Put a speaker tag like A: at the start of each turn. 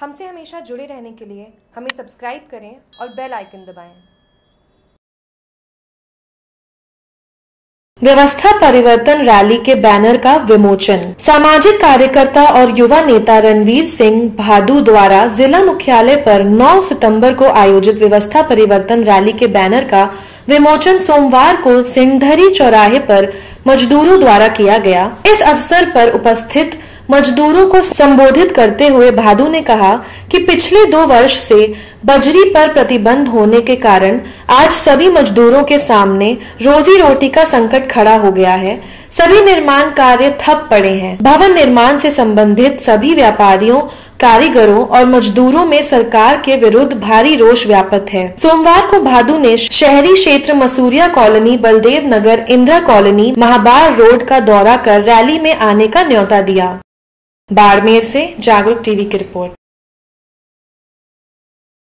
A: हमसे हमेशा जुड़े रहने के लिए हमें सब्सक्राइब करें और बेल आइकन दबाएँ। व्यवस्था परिवर्तन रैली के बैनर का विमोचन सामाजिक कार्यकर्ता और युवा नेता रणवीर सिंह भादू द्वारा जिला मुख्यालय पर 9 सितंबर को आयोजित व्यवस्था परिवर्तन रैली के बैनर का विमोचन सोमवार को सिंहधरी चौराहे पर मजदूरों द्वारा किया गया इस अवसर पर उपस्थित मजदूरों को संबोधित करते हुए भादु ने कहा कि पिछले दो वर्ष से बजरी पर प्रतिबंध होने के कारण आज सभी मजदूरों के सामने रोजी रोटी का संकट खड़ा हो गया है। सभी निर्माण कार्य ठप पड़े हैं। भवन निर्माण से संबंधित सभी व्यापारियों, कारीगरों और मजदूरों में सरकार के विरुद्ध भारी रोष व्यापक है। सोमवार को भादु ने शहरी क्षेत्र Masuriya colony, Baldev Nagar, Indira colony, Mahabar road का दौरा कर रैली में आने का न्योता दिया। बाड़मेर से जागरूक टीवी की रिपोर्ट।